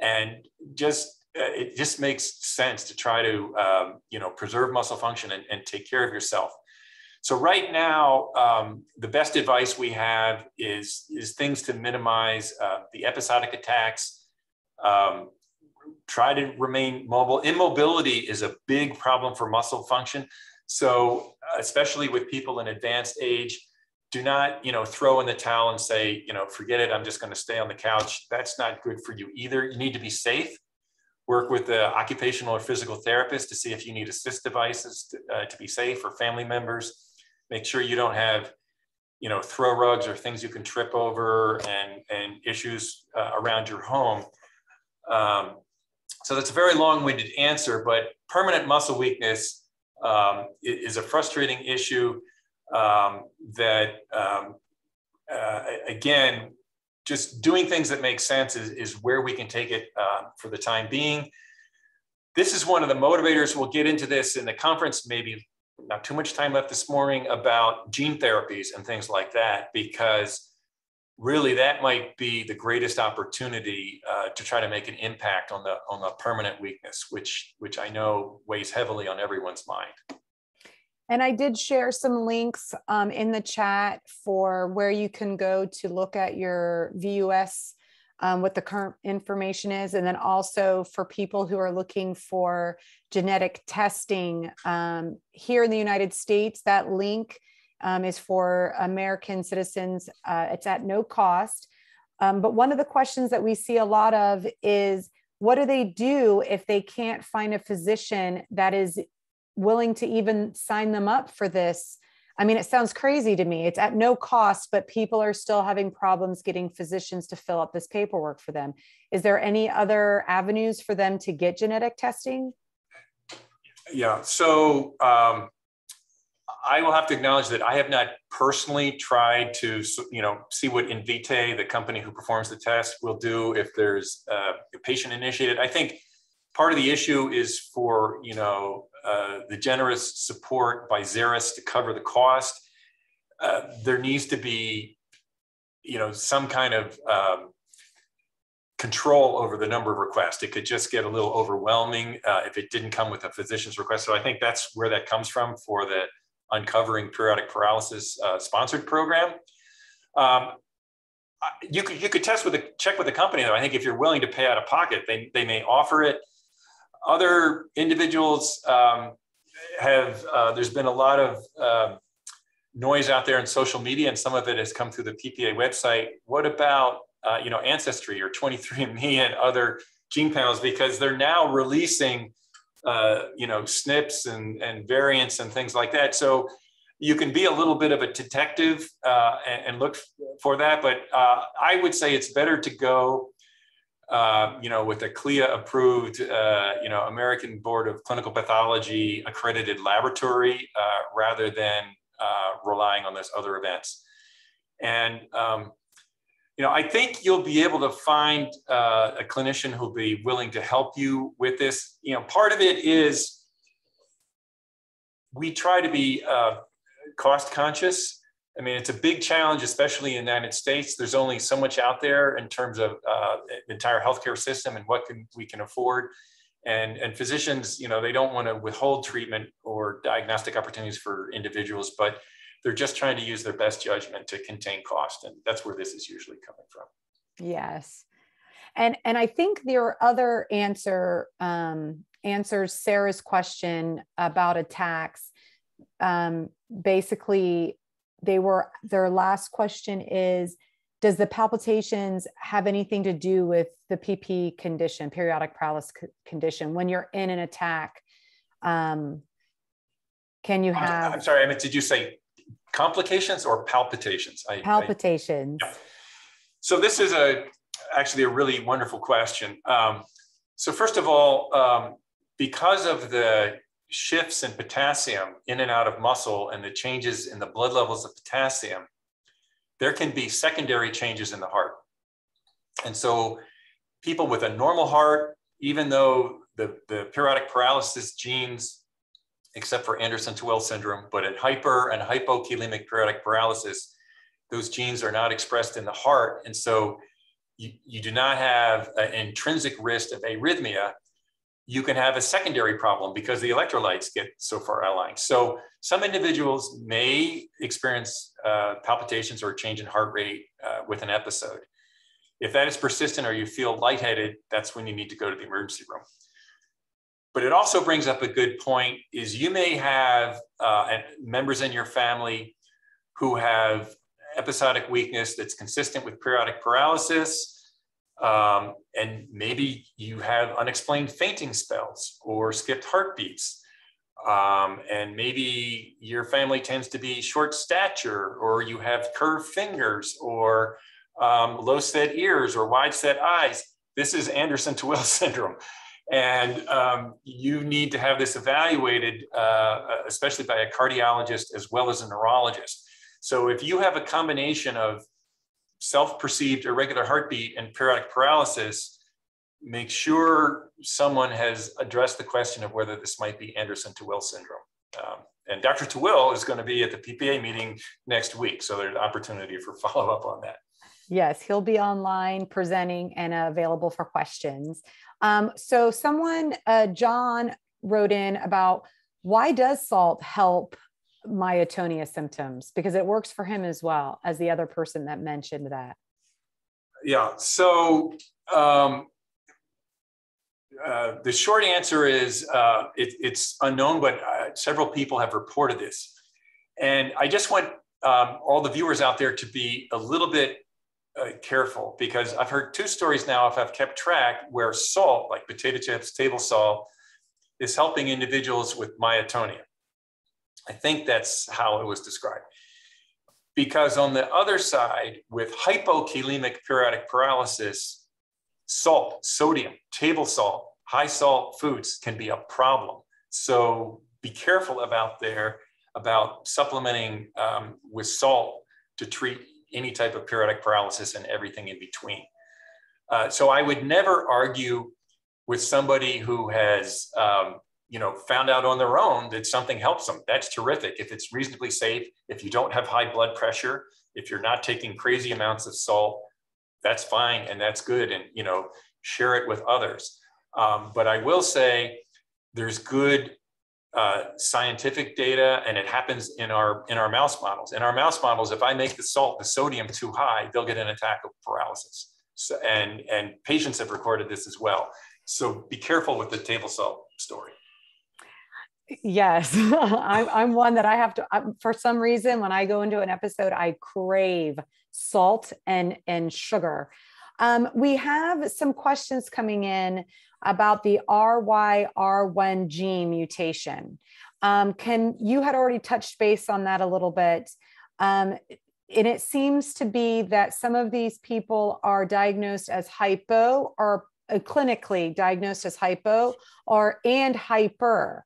And just uh, it just makes sense to try to um, you know preserve muscle function and, and, take care of yourself. So right now, um, the best advice we have is is things to minimize uh, the episodic attacks. Um, try to remain mobile. Immobility is a big problem for muscle function. So especially with people in advanced age, do not you know throw in the towel and say you know forget it i'm just going to stay on the couch. That's not good for you either. You need to be safe. Work with the occupational or physical therapist to see if you need assist devices to, uh, to be safe or family members. Make sure you don't have you know throw rugs or things you can trip over and and issues uh, around your home. Um, so that's a very long-winded answer but permanent muscle weakness um, is a frustrating issue um, that um, uh, again, just doing things that make sense is, is where we can take it uh, for the time being. This is one of the motivators. We'll get into this in the conference, maybe not too much time left this morning about gene therapies and things like that, because really that might be the greatest opportunity uh, to try to make an impact on the on the permanent weakness, which which I know weighs heavily on everyone's mind. And I did share some links um, in the chat for where you can go to look at your VUS, um, what the current information is. And then also for people who are looking for genetic testing um, here in the United States, that link um, is for American citizens. Uh, it's at no cost. Um, but one of the questions that we see a lot of is, what do they do if they can't find a physician that is willing to even sign them up for this I mean, it sounds crazy to me. It's at no cost, but people are still having problems getting physicians to fill up this paperwork for them. Is there any other avenues for them to get genetic testing? Yeah, so um, I will have to acknowledge that I have not personally tried to, you know, see what Invitae, the company who performs the test, will do if there's uh, a patient initiated. I think part of the issue is for, you know, uh, the generous support by Xeris to cover the cost. Uh, there needs to be, you know, some kind of um, control over the number of requests. It could just get a little overwhelming uh, if it didn't come with a physician's request. So I think that's where that comes from for the Uncovering Periodic Paralysis uh, sponsored program. Um, you could you could test with a check with the company though. I think if you're willing to pay out of pocket, they, they may offer it other individuals um, have, uh, there's been a lot of uh, noise out there in social media, and some of it has come through the PPA website. What about, uh, you know, Ancestry or 23andMe and other gene panels? Because they're now releasing, uh, you know, SNPs and, and variants and things like that. So you can be a little bit of a detective uh, and, and, look for that. But uh, I would say it's better to go uh, you know, with a CLIA approved, uh, you know, American Board of Clinical Pathology accredited laboratory rather than relying on those other events. And, um, you know, I think you'll be able to find uh, a clinician who'll be willing to help you with this. You know, part of it is we try to be uh, cost conscious. I mean, it's a big challenge, especially in the United States. There's only so much out there in terms of uh, entire healthcare system and what can we can afford. And, and physicians, you know, they don't want to withhold treatment or diagnostic opportunities for individuals, but they're just trying to use their best judgment to contain cost. And that's where this is usually coming from. Yes. And, and I think your other answer um, answers Sarah's question about attacks. Um, basically, they were their last question is Does the palpitations have anything to do with the PP condition, periodic paralysis condition? When you're in an attack, um, can you have? I'm sorry, I meant, did you say complications or palpitations? I, palpitations. I, yeah. So this is a actually a really wonderful question. Um, so first of all, um, because of the shifts in potassium in and out of muscle and the changes in the blood levels of potassium, there can be secondary changes in the heart. And so people with a normal heart, even though the, the periodic paralysis genes except for Anderson-Tawil syndrome, but in hyper and hypokalemic periodic paralysis, those genes are not expressed in the heart. And so you, you do not have an intrinsic risk of arrhythmia. You can have a secondary problem because the electrolytes get so far aligned. So some individuals may experience uh, palpitations or change in heart rate uh, with an episode. If that is persistent or you feel lightheaded, that's when you need to go to the emergency room. But it also brings up a good point is you may have uh, members in your family who have episodic weakness that's consistent with periodic paralysis. Um, and maybe you have unexplained fainting spells or skipped heartbeats. Um, and maybe your family tends to be short stature, or you have curved fingers, or um, low set ears, or wide set eyes. This is Anderson Tawil syndrome. And um, you need to have this evaluated, uh, especially by a cardiologist as well as a neurologist. So if you have a combination of self-perceived irregular heartbeat and periodic paralysis, make sure someone has addressed the question of whether this might be Anderson-Tawil syndrome. Um, and Dr. Tawil is going to be at the PPA meeting next week, so there's opportunity for follow-up on that. Yes, he'll be online presenting and available for questions. Um, so someone, uh, John wrote in about why does salt help myotonia symptoms? Because it works for him as well as the other person that mentioned that. Yeah, so um, uh, the short answer is uh, it, it's unknown, but uh, several people have reported this. And I just want um, all the viewers out there to be a little bit uh, careful because I've heard two stories now, if I've kept track, where salt, like potato chips, table salt, is helping individuals with myotonia. I think that's how it was described. Because on the other side, with hypokalemic periodic paralysis, salt, sodium, table salt, high salt foods can be a problem. So be careful about there about supplementing um, with salt to treat any type of periodic paralysis and everything in between. Uh, so I would never argue with somebody who has, um, you know, found out on their own that something helps them. That's terrific. If it's reasonably safe, if you don't have high blood pressure, if you're not taking crazy amounts of salt, that's fine and that's good. And, you know, share it with others. Um, but I will say there's good uh, scientific data and it happens in our in our mouse models. In our mouse models if i make the salt the sodium too high they'll get an attack of paralysis. So, and and patients have recorded this as well. So be careful with the table salt story. Yes. I'm, I'm one that i have to I'm, for some reason when i go into an episode i crave salt and and sugar um, we have some questions coming in about the RYR1 gene mutation. Um, can you had already touched base on that a little bit? Um, and it seems to be that some of these people are diagnosed as hypo or uh, clinically diagnosed as hypo or and hyper.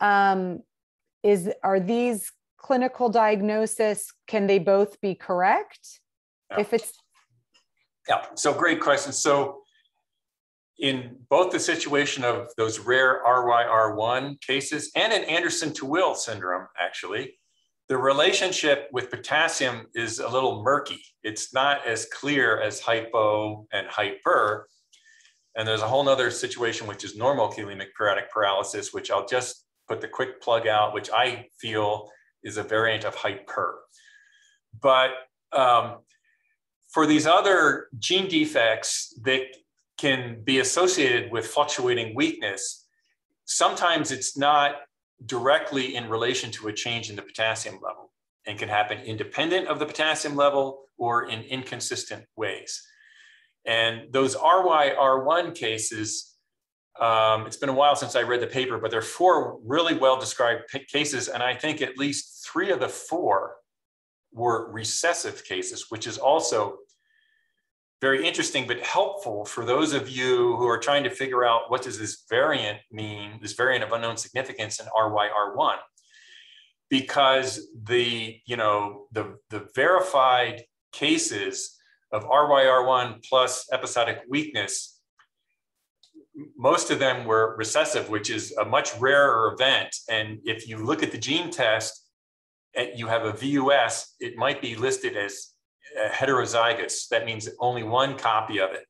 Um, is are these clinical diagnosis? Can they both be correct? If it's Yeah, so great question. So in both the situation of those rare RYR1 cases and in Anderson-Tawil syndrome, actually, the relationship with potassium is a little murky. It's not as clear as hypo and hyper. And there's a whole other situation, which is normokalemic periodic paralysis, which I'll just put the quick plug out, which I feel is a variant of hyper. But um, for these other gene defects that can be associated with fluctuating weakness, sometimes it's not directly in relation to a change in the potassium level and can happen independent of the potassium level or in inconsistent ways. And those RYR1 cases, um, it's been a while since I read the paper, but there are four really well described cases. And I think at least three of the four were recessive cases, which is also very interesting, but helpful for those of you who are trying to figure out what does this variant mean, this variant of unknown significance in RYR1, because the, you know, the, the verified cases of RYR1 plus episodic weakness, most of them were recessive, which is a much rarer event. And if you look at the gene test, you have a VUS, it might be listed as heterozygous. That means only one copy of it.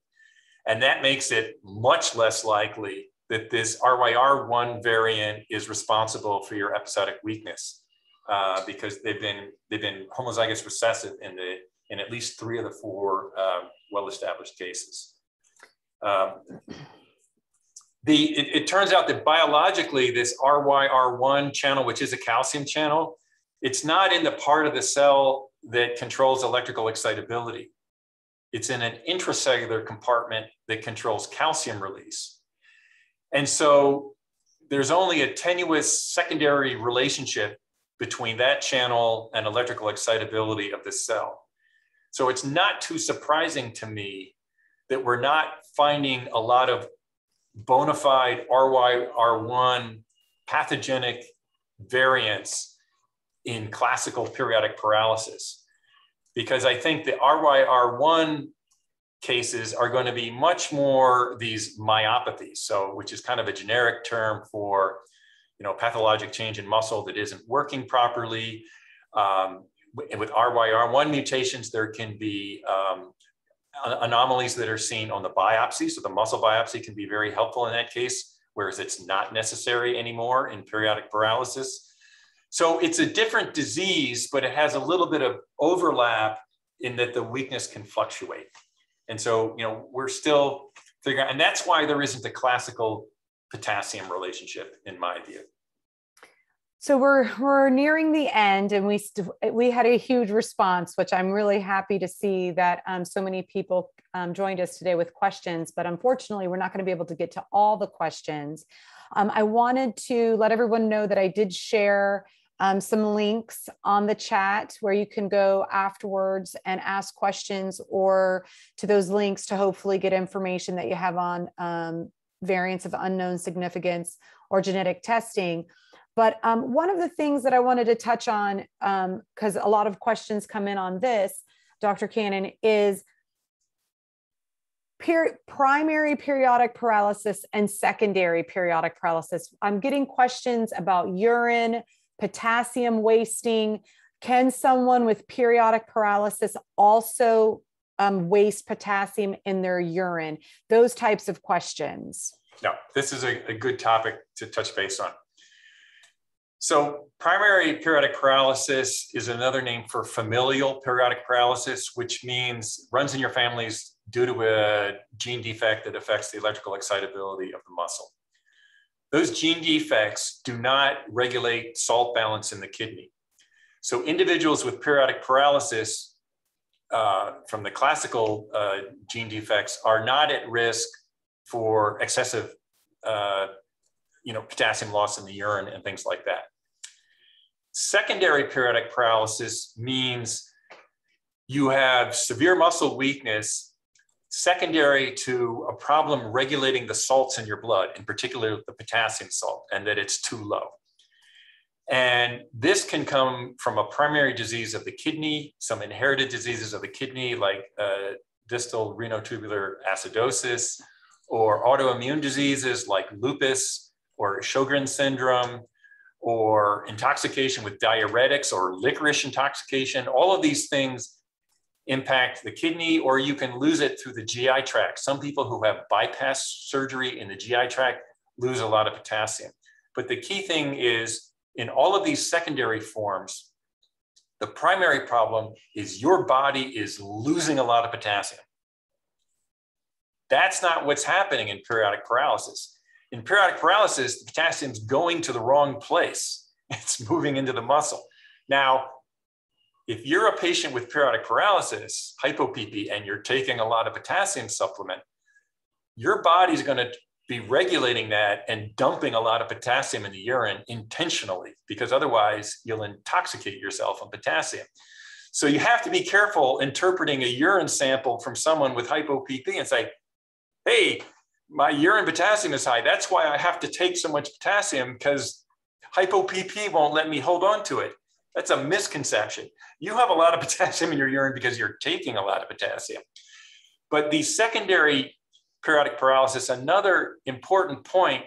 And that makes it much less likely that this RYR1 variant is responsible for your episodic weakness uh, because they've been, they've been homozygous recessive in, the, in at least three of the four uh, well-established cases. Um, the, it, it, turns out that biologically, this RYR1 channel, which is a calcium channel, it's not in the part of the cell that controls electrical excitability. It's in an intracellular compartment that controls calcium release. And so there's only a tenuous secondary relationship between that channel and electrical excitability of the cell. So it's not too surprising to me that we're not finding a lot of bona fide RYR1 pathogenic variants in classical periodic paralysis. Because I think the RYR1 cases are going to be much more these myopathies. So, which is kind of a generic term for, you know, pathologic change in muscle that isn't working properly. Um, with RYR1 mutations, there can be um, anomalies that are seen on the biopsy. So the muscle biopsy can be very helpful in that case, whereas it's not necessary anymore in periodic paralysis. So it's a different disease, but it has a little bit of overlap in that the weakness can fluctuate. And so, you know, we're still figuring, and that's why there isn't a classical potassium relationship in my view. So we're we're nearing the end, and we st- we had a huge response, which I'm really happy to see that um, so many people um, joined us today with questions. But unfortunately, we're not going to be able to get to all the questions. Um, I wanted to let everyone know that I did share um, some links on the chat where you can go afterwards and ask questions or to those links to hopefully get information that you have on um, variants of unknown significance or genetic testing. But um, one of the things that I wanted to touch on, because um, a lot of questions come in on this, Dr. Cannon, is per primary periodic paralysis and secondary periodic paralysis. I'm getting questions about urine, potassium wasting. Can someone with periodic paralysis also um, waste potassium in their urine? Those types of questions. No, this is a, a good topic to touch base on. So, primary periodic paralysis is another name for familial periodic paralysis, which means runs in your families due to a gene defect that affects the electrical excitability of the muscle. Those gene defects do not regulate salt balance in the kidney. So individuals with periodic paralysis uh, from the classical uh, gene defects are not at risk for excessive uh, you know, potassium loss in the urine and things like that. Secondary periodic paralysis means you have severe muscle weakness secondary to a problem regulating the salts in your blood, in particular the potassium salt, and that it's too low. And this can come from a primary disease of the kidney, some inherited diseases of the kidney, like uh, distal renal tubular acidosis, or autoimmune diseases like lupus or Sjogren's syndrome, or intoxication with diuretics or licorice intoxication. All of these things impact the kidney, or you can lose it through the GI tract. Some people who have bypass surgery in the GI tract lose a lot of potassium. But the key thing is in all of these secondary forms, the primary problem is your body is losing a lot of potassium. That's not what's happening in periodic paralysis. In periodic paralysis, the potassium's going to the wrong place. It's moving into the muscle. Now, if you're a patient with periodic paralysis, hypo-PP, and you're taking a lot of potassium supplement, your body's going to be regulating that and dumping a lot of potassium in the urine intentionally, because otherwise you'll intoxicate yourself on potassium. So you have to be careful interpreting a urine sample from someone with hypo-PP and say, hey, my urine potassium is high. That's why I have to take so much potassium because hypo-PP won't let me hold on to it. That's a misconception. You have a lot of potassium in your urine because you're taking a lot of potassium. But the secondary periodic paralysis, another important point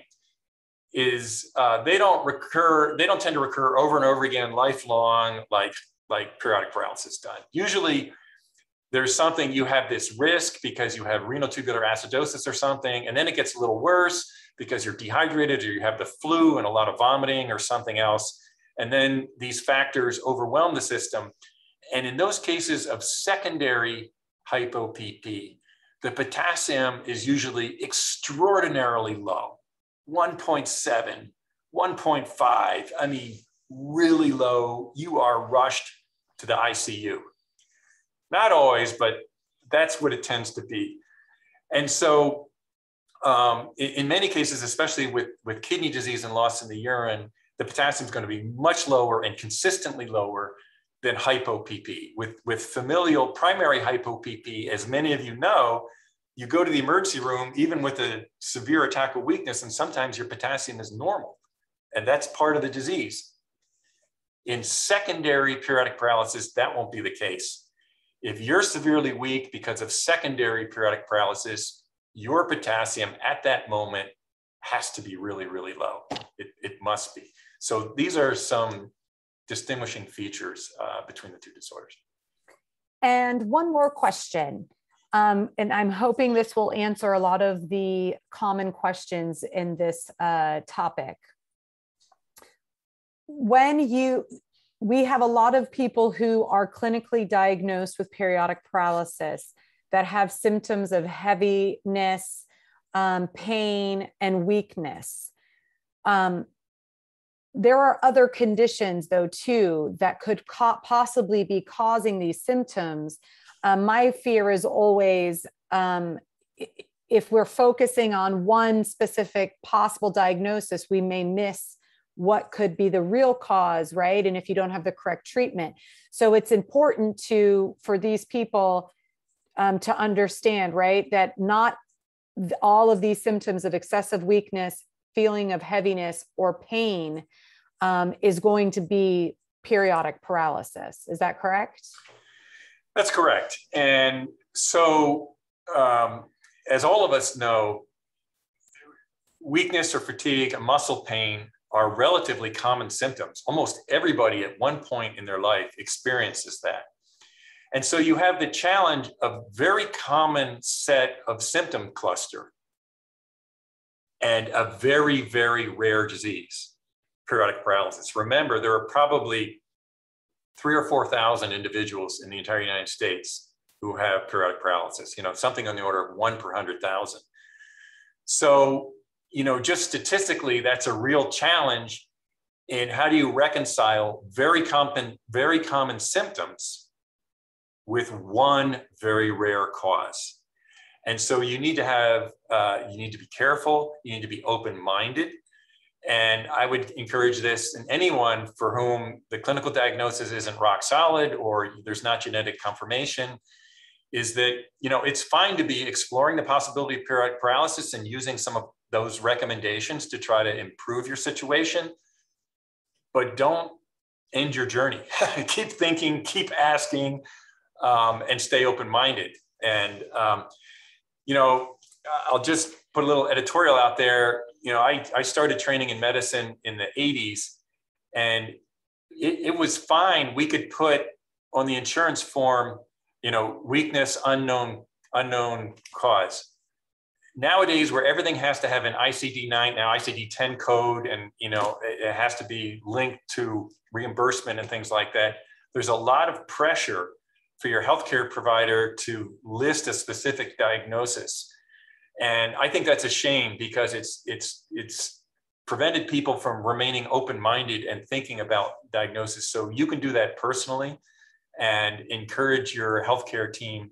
is uh, they don't recur, they don't tend to recur over and over again lifelong like, like periodic paralysis does. Usually there's something you have this risk because you have renal tubular acidosis or something, and then it gets a little worse because you're dehydrated or you have the flu and a lot of vomiting or something else. And then these factors overwhelm the system. And in those cases of secondary hypo-PP, the potassium is usually extraordinarily low 1.7, 1.5. I mean, really low. You are rushed to the ICU. Not always, but that's what it tends to be. And so, um, in, in, many cases, especially with, with kidney disease and loss in the urine, the potassium is going to be much lower and consistently lower than hypo-PP. With, with familial primary hypo-PP, as many of you know, you go to the emergency room even with a severe attack of weakness, and sometimes your potassium is normal. And that's part of the disease. In secondary periodic paralysis, that won't be the case. If you're severely weak because of secondary periodic paralysis, your potassium at that moment has to be really, really low. It, it must be. So these are some distinguishing features uh, between the two disorders. And one more question. Um, and I'm hoping this will answer a lot of the common questions in this uh, topic. When you, we have a lot of people who are clinically diagnosed with periodic paralysis that have symptoms of heaviness, um, pain, and weakness. Um, there are other conditions, though, too, that could co- possibly be causing these symptoms. Um, my fear is always um, if we're focusing on one specific possible diagnosis, we may miss what could be the real cause right and if you don't have the correct treatment so it's important to for these people um, to understand right that not all of these symptoms of excessive weakness feeling of heaviness or pain um, is going to be periodic paralysis is that correct that's correct and so um, as all of us know weakness or fatigue and muscle pain are relatively common symptoms. Almost everybody at one point in their life experiences that. And so you have the challenge of very common set of symptom cluster and a very, very rare disease, periodic paralysis. Remember, there are probably three or 4,000 individuals in the entire United States who have periodic paralysis, you know, something on the order of one per 100,000. So you know, just statistically, that's a real challenge in how do you reconcile very common, very common symptoms with one very rare cause. And so you need to have, uh, you need to be careful, you need to be open-minded. And I would encourage this in anyone for whom the clinical diagnosis isn't rock solid or there's not genetic confirmation, is that, you know, it's fine to be exploring the possibility of periodic paralysis and using some of those recommendations to try to improve your situation, but don't end your journey. keep thinking, keep asking, um, and stay open minded. And, um, you know, I'll just put a little editorial out there. You know, I, I started training in medicine in the 80s, and it, it was fine. We could put on the insurance form, you know, weakness, unknown, unknown cause. Nowadays, where everything has to have an ICD-9 now ICD-10 code, and you know, it has to be linked to reimbursement and things like that. There's a lot of pressure for your healthcare provider to list a specific diagnosis. And I think that's a shame because it's it's it's prevented people from remaining open-minded and thinking about diagnosis. So you can do that personally and encourage your healthcare team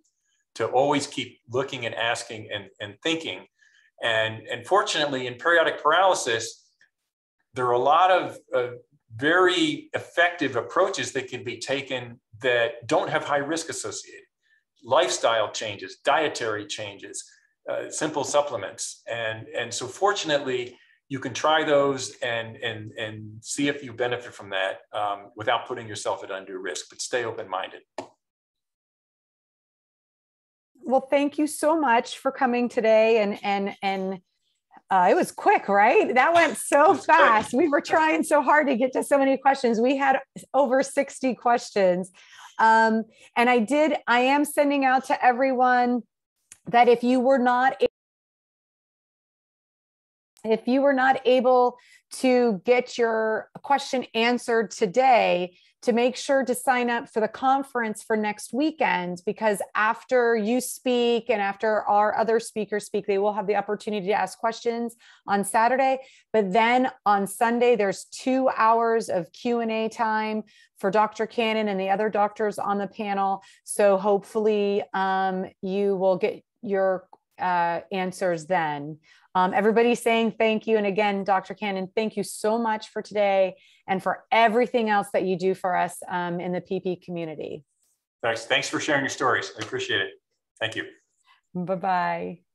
to always keep looking and asking and, and thinking. And, and fortunately, in periodic paralysis, there are a lot of uh, very effective approaches that can be taken that don't have high risk associated. Lifestyle changes, dietary changes, uh, simple supplements. And, and so fortunately, you can try those and, and, and see if you benefit from that um, without putting yourself at undue risk, but stay open-minded. Well, thank you so much for coming today and, and, and uh, it was quick, right? That went so fast. We were trying so hard to get to so many questions. We had over 60 questions. Um, and I did, I am sending out to everyone that if you were not if you were not able to get your question answered today, to make sure to sign up for the conference for next weekend because after you speak and after our other speakers speak, they will have the opportunity to ask questions on Saturday. But then on Sunday, there's two hours of Q&A time for Dr. Cannon and the other doctors on the panel. So hopefully um, you will get your uh, answers then. Um, everybody's saying thank you. And again, Dr. Cannon, thank you so much for today and for everything else that you do for us um, in the PP community. Thanks. Thanks for sharing your stories. I appreciate it. Thank you. Bye-bye.